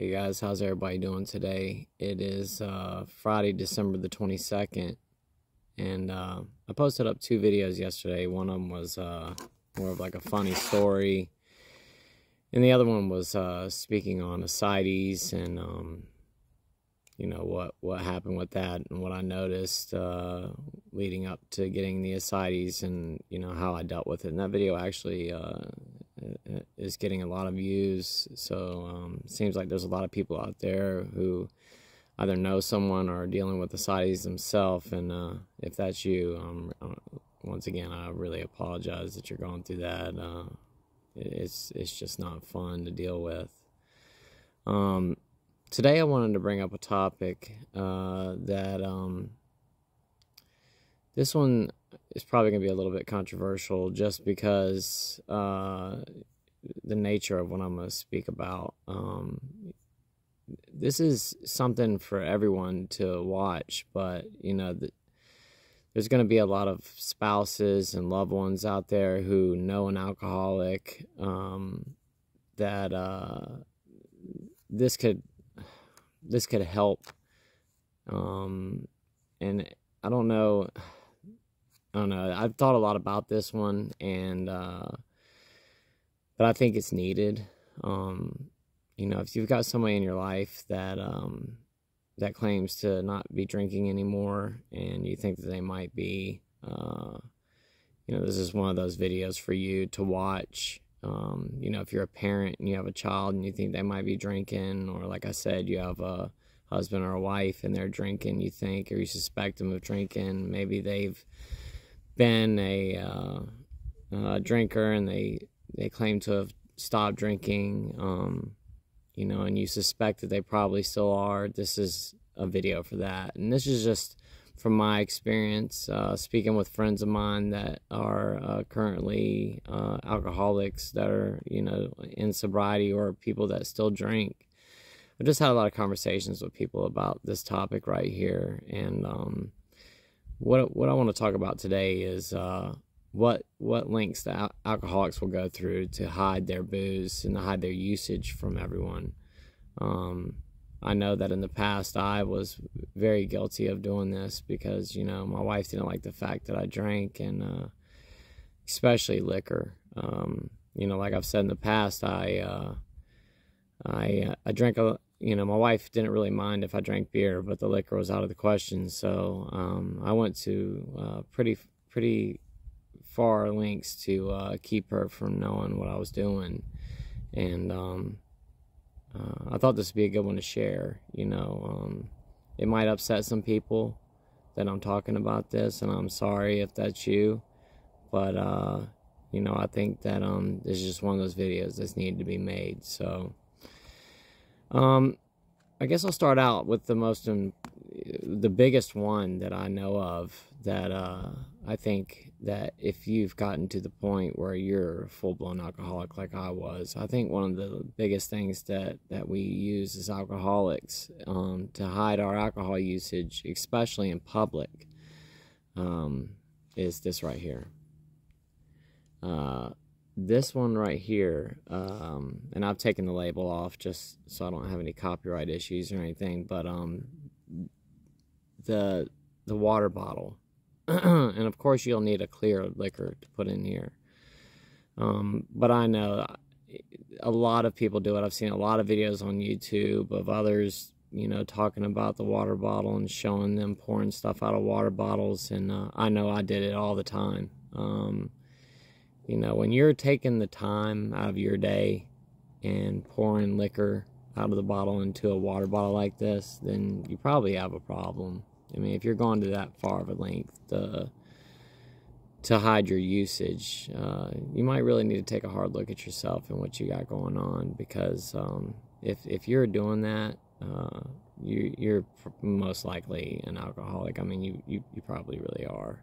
Hey guys, how's everybody doing today? It is uh, Friday, December the 22nd, and uh, I posted up two videos yesterday. One of them was uh, more of like a funny story, and the other one was uh, speaking on ascites and um, you know what what happened with that and what I noticed uh, leading up to getting the ascites and you know how I dealt with it. And that video actually uh, is getting a lot of views. So um, seems like there's a lot of people out there who either know someone or are dealing with ascites themselves. And uh, if that's you, um, uh, once again, I really apologize that you're going through that. Uh, it's it's just not fun to deal with. Um, today, I wanted to bring up a topic uh, that um, this one is probably going to be a little bit controversial just because uh, the nature of what I'm going to speak about. Um, this is something for everyone to watch, but you know, the, there's going to be a lot of spouses and loved ones out there who know an alcoholic um, that uh, this could this could help. Um, and I don't know I don't know. I've thought a lot about this one, and uh, but I think it's needed. Um, you know, if you've got somebody in your life that um, that claims to not be drinking anymore, and you think that they might be, uh, you know, this is one of those videos for you to watch. Um, you know, if you're a parent and you have a child and you think they might be drinking, or like I said, you have a husband or a wife and they're drinking, you think, or you suspect them of drinking, maybe they've been a uh, uh, drinker and they they claim to have stopped drinking, um, you know, and you suspect that they probably still are. This is a video for that, and this is just from my experience uh, speaking with friends of mine that are uh, currently uh, alcoholics that are you know in sobriety or people that still drink. I've just had a lot of conversations with people about this topic right here, and um, what what I want to talk about today is uh, what what links the al- alcoholics will go through to hide their booze and to hide their usage from everyone. Um, I know that in the past I was very guilty of doing this because you know my wife didn't like the fact that I drank and uh, especially liquor. Um, you know, like I've said in the past, I uh, I I drank a you know, my wife didn't really mind if I drank beer, but the liquor was out of the question. So um, I went to uh, pretty pretty far lengths to uh, keep her from knowing what I was doing, and um, uh, I thought this would be a good one to share. You know, um, it might upset some people that I'm talking about this, and I'm sorry if that's you, but uh, you know, I think that um, this is just one of those videos that's needed to be made. So. Um, I guess I'll start out with the most, um, the biggest one that I know of that uh, I think that if you've gotten to the point where you're a full blown alcoholic like I was, I think one of the biggest things that, that we use as alcoholics um, to hide our alcohol usage, especially in public, um, is this right here. Uh, this one right here, um, and I've taken the label off just so I don't have any copyright issues or anything, but um, the the water bottle, and of course you'll need a clear liquor to put in here. Um, but I know a lot of people do it. I've seen a lot of videos on YouTube of others, you know, talking about the water bottle and showing them pouring stuff out of water bottles, and uh, I know I did it all the time. Um, you know, when you're taking the time out of your day and pouring liquor out of the bottle into a water bottle like this, then you probably have a problem. I mean, if you're going to that far of a length to, to hide your usage, uh, you might really need to take a hard look at yourself and what you got going on because um, if, if you're doing that, uh, you, you're most likely an alcoholic. I mean, you, you, you probably really are.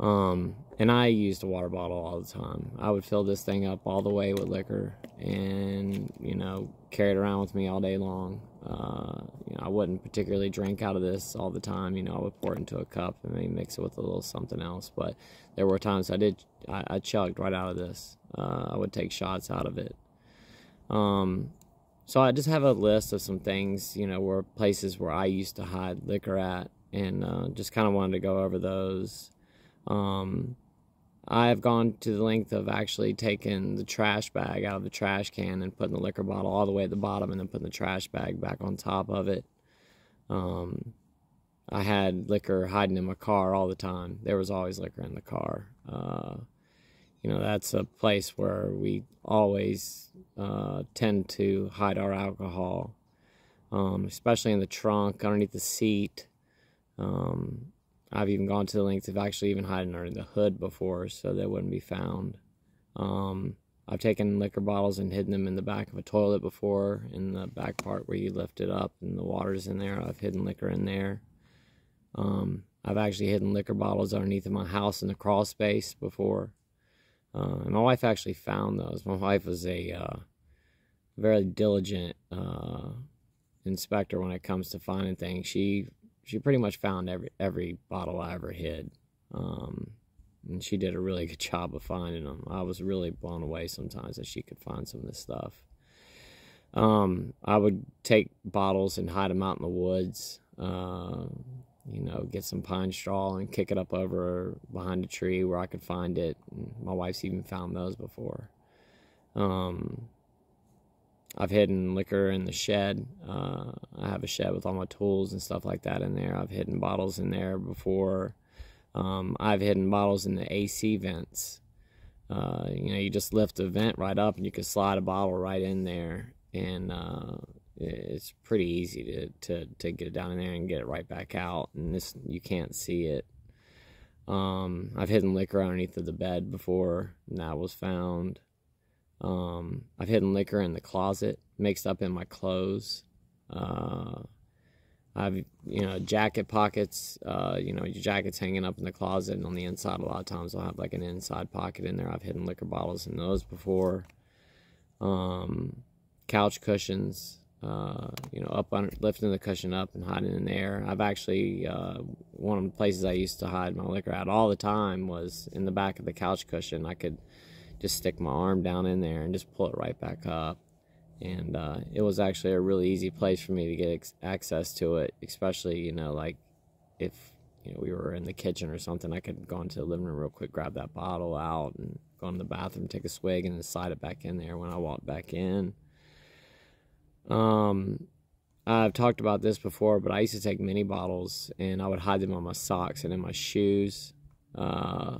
Um, and I used a water bottle all the time. I would fill this thing up all the way with liquor and, you know, carry it around with me all day long. Uh, you know, I wouldn't particularly drink out of this all the time. You know, I would pour it into a cup and maybe mix it with a little something else. But there were times I did, I, I chugged right out of this. Uh, I would take shots out of it. Um, so I just have a list of some things, you know, where places where I used to hide liquor at, and uh, just kind of wanted to go over those. Um, I've gone to the length of actually taking the trash bag out of the trash can and putting the liquor bottle all the way at the bottom, and then putting the trash bag back on top of it. Um, I had liquor hiding in my car all the time. There was always liquor in the car. Uh, you know, that's a place where we always uh, tend to hide our alcohol, um, especially in the trunk, underneath the seat. Um, I've even gone to the length of actually even hiding under the hood before so they wouldn't be found. Um, I've taken liquor bottles and hidden them in the back of a toilet before, in the back part where you lift it up and the water's in there. I've hidden liquor in there. Um, I've actually hidden liquor bottles underneath of my house in the crawl space before. Uh, and my wife actually found those. My wife was a uh, very diligent uh, inspector when it comes to finding things. She she pretty much found every every bottle I ever hid, um, and she did a really good job of finding them. I was really blown away sometimes that she could find some of this stuff. Um, I would take bottles and hide them out in the woods. Uh, you know, get some pine straw and kick it up over behind a tree where I could find it. my wife's even found those before. Um, I've hidden liquor in the shed. Uh, I have a shed with all my tools and stuff like that in there. I've hidden bottles in there before. Um, I've hidden bottles in the AC vents. Uh, you know, you just lift the vent right up and you can slide a bottle right in there. And uh, it's pretty easy to, to, to get it down in there and get it right back out. And this, you can't see it. Um, I've hidden liquor underneath of the bed before, and that was found. Um, I've hidden liquor in the closet, mixed up in my clothes. Uh, I've, you know, jacket pockets, uh, you know, your jacket's hanging up in the closet, and on the inside, a lot of times I'll have like an inside pocket in there. I've hidden liquor bottles in those before. Um, couch cushions, uh, you know, up under, lifting the cushion up and hiding in there. I've actually, uh, one of the places I used to hide my liquor at all the time was in the back of the couch cushion. I could just stick my arm down in there and just pull it right back up. And uh, it was actually a really easy place for me to get access to it, especially, you know, like if you know, we were in the kitchen or something, I could go into the living room real quick, grab that bottle out, and go in the bathroom, take a swig, and then slide it back in there when I walked back in. Um, I've talked about this before, but I used to take mini bottles and I would hide them on my socks and in my shoes. Uh,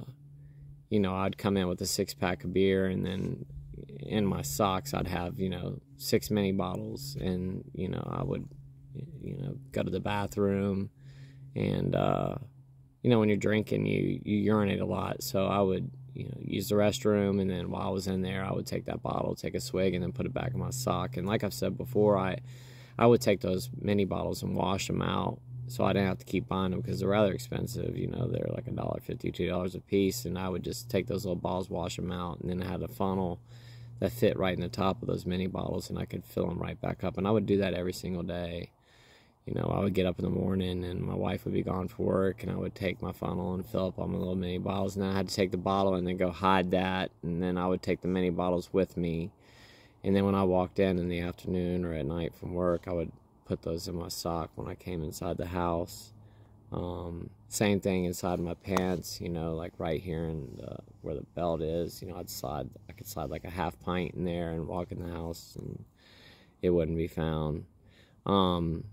you know, I'd come in with a six pack of beer and then in my socks I'd have, you know, six mini bottles and, you know, I would, you know, go to the bathroom and, uh, you know, when you're drinking, you, you urinate a lot. So I would, you know, use the restroom, and then while I was in there, I would take that bottle, take a swig, and then put it back in my sock. And like I've said before, I I would take those mini bottles and wash them out, so I didn't have to keep buying them because they're rather expensive. You know, they're like a dollar fifty, two dollars a piece, and I would just take those little bottles, wash them out, and then I had a funnel that fit right in the top of those mini bottles, and I could fill them right back up. And I would do that every single day you know, I would get up in the morning and my wife would be gone for work and I would take my funnel and fill up all my little mini bottles and then I had to take the bottle and then go hide that and then I would take the mini bottles with me. And then when I walked in in the afternoon or at night from work, I would put those in my sock when I came inside the house. Um, same thing inside my pants, you know, like right here and where the belt is, you know, I'd slide, I could slide like a half pint in there and walk in the house and it wouldn't be found. Um,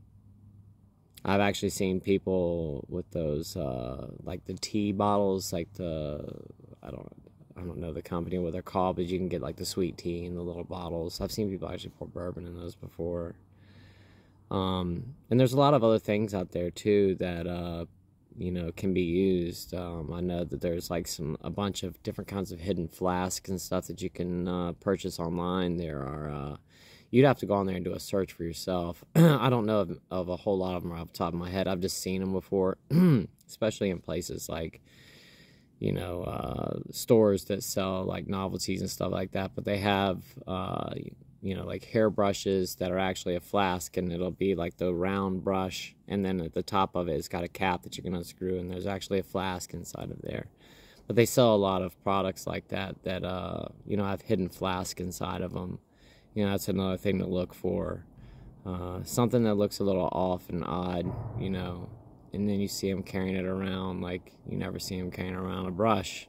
I've actually seen people with those uh, like the tea bottles, like the I don't I don't know the company what they're called, but you can get like the sweet tea in the little bottles. I've seen people actually pour bourbon in those before. Um, and there's a lot of other things out there too that uh, you know can be used. Um, I know that there's like some a bunch of different kinds of hidden flasks and stuff that you can uh, purchase online. There are uh, you'd have to go on there and do a search for yourself. I don't know of, of, a whole lot of them off the top of my head. I've just seen them before, especially in places like, you know, uh, stores that sell like novelties and stuff like that. But they have, uh, you know, like hair brushes that are actually a flask, and it'll be like the round brush, and then at the top of it, it's got a cap that you can unscrew, and there's actually a flask inside of there. But they sell a lot of products like that that, uh, you know, have hidden flask inside of them you know, that's another thing to look for. Uh, something that looks a little off and odd, you know, and then you see them carrying it around like you never see them carrying around a brush.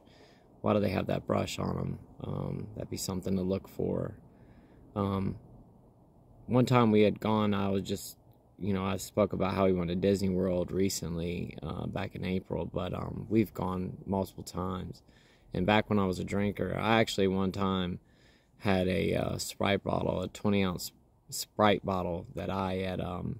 Why do they have that brush on them? Um, that'd be something to look for. Um, one time we had gone, I was just, you know, I spoke about how we went to Disney World recently, uh, back in April, but um, we've gone multiple times. And back when I was a drinker, I actually one time had a uh, Sprite bottle, a 20 ounce Sprite bottle that I had um,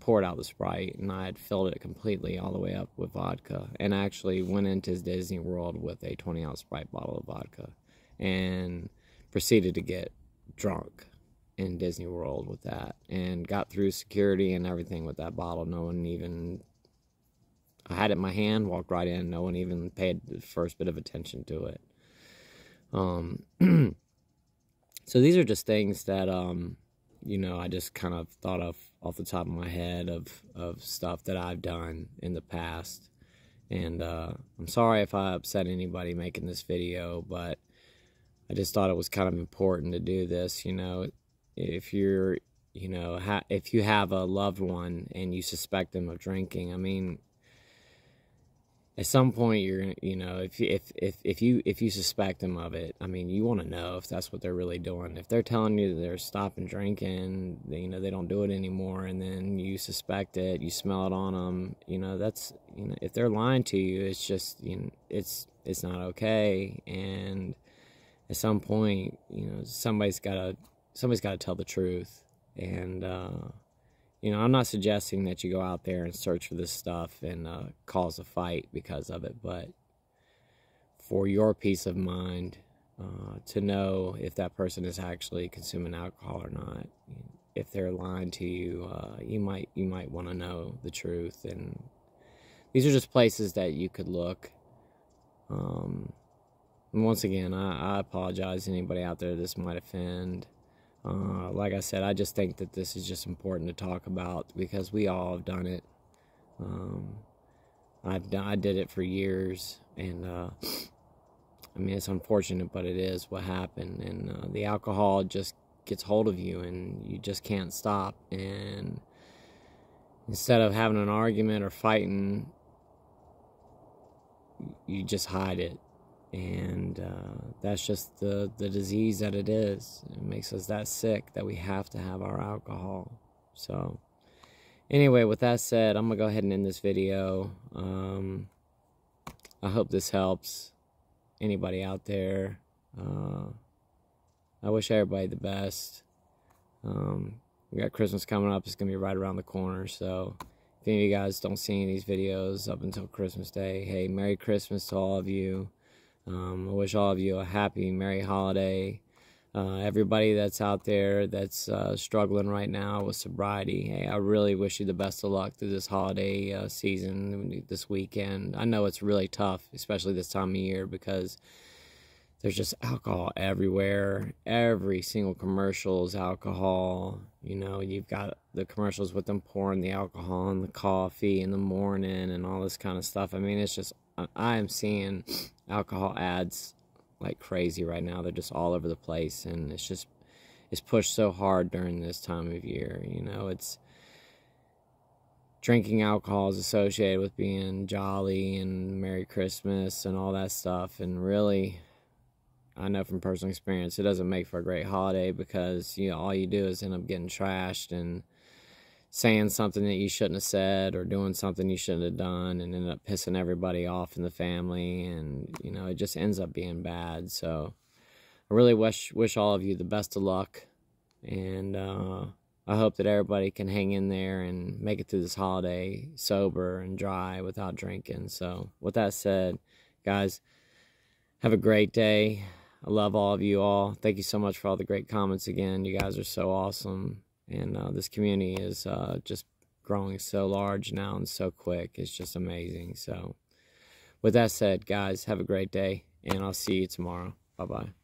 poured out the Sprite and I had filled it completely all the way up with vodka and actually went into Disney World with a 20 ounce Sprite bottle of vodka and proceeded to get drunk in Disney World with that and got through security and everything with that bottle. No one even, I had it in my hand, walked right in. No one even paid the first bit of attention to it. Um, so these are just things that, um, you know, I just kind of thought of off the top of my head of, of stuff that I've done in the past. And uh, I'm sorry if I upset anybody making this video, but I just thought it was kind of important to do this. You know, if you're, you know, ha- if you have a loved one and you suspect them of drinking, I mean, at some point you're you know if if if if you if you suspect them of it i mean you want to know if that's what they're really doing if they're telling you they're stopping drinking you know they don't do it anymore and then you suspect it you smell it on them you know that's you know if they're lying to you it's just you know it's it's not okay and at some point you know somebody's got to somebody's got to tell the truth and uh you know, I'm not suggesting that you go out there and search for this stuff and uh, cause a fight because of it, but for your peace of mind, uh, to know if that person is actually consuming alcohol or not. If they're lying to you, uh, you might you might want to know the truth. And these are just places that you could look. Um, once again, I, I apologize to anybody out there this might offend. Uh, like I said, I just think that this is just important to talk about because we all have done it. Um, I've done, I did it for years, and uh, I mean it's unfortunate, but it is what happened. And uh, the alcohol just gets hold of you, and you just can't stop. And instead of having an argument or fighting, you just hide it and uh, that's just the the disease that it is. It makes us that sick that we have to have our alcohol. So anyway with that said i'm gonna go ahead and end this video. Um, i hope this helps anybody out there. Uh, i wish everybody the best. Um, we got christmas coming up. It's gonna be right around the corner. So if any of you guys don't see any of these videos up until christmas day hey merry christmas to all of you um, I wish all of you a happy, merry holiday. Uh, everybody that's out there that's uh, struggling right now with sobriety, hey, I really wish you the best of luck through this holiday uh, season, this weekend. I know it's really tough, especially this time of year, because there's just alcohol everywhere. Every single commercial is alcohol. You know, you've got the commercials with them pouring the alcohol in the coffee in the morning and all this kind of stuff. I mean, it's just, I am seeing alcohol ads like crazy right now. They're just all over the place, and it's just, it's pushed so hard during this time of year. You know, it's, drinking alcohol is associated with being jolly and Merry Christmas and all that stuff, and really I know from personal experience, it doesn't make for a great holiday because you know all you do is end up getting trashed and saying something that you shouldn't have said or doing something you shouldn't have done and end up pissing everybody off in the family and you know it just ends up being bad. So I really wish wish all of you the best of luck and uh, I hope that everybody can hang in there and make it through this holiday sober and dry without drinking. So with that said, guys, have a great day. I love all of you all. Thank you so much for all the great comments again. You guys are so awesome. And uh, this community is uh, just growing so large now and so quick. It's just amazing. So, with that said, guys, have a great day. And I'll see you tomorrow. Bye bye.